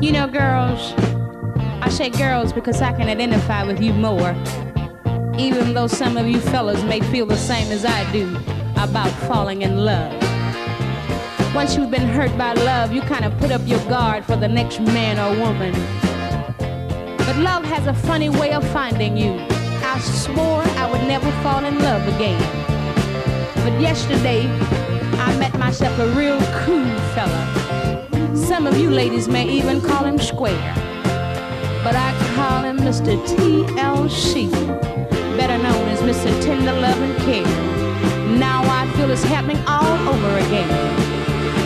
You know, girls, I say girls because I can identify with you more. Even though some of you fellas may feel the same as I do about falling in love. Once you've been hurt by love, you kind of put up your guard for the next man or woman. But love has a funny way of finding you. I swore I would never fall in love again. But yesterday, I met myself a real cool fella. Some of you ladies may even call him square. But I call him Mr. TLC, better known as Mr. Tender Love and Care. Now I feel it's happening all over again.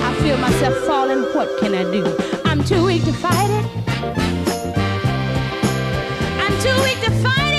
I feel myself falling, what can I do? I'm too weak to fight it. I'm too weak to fight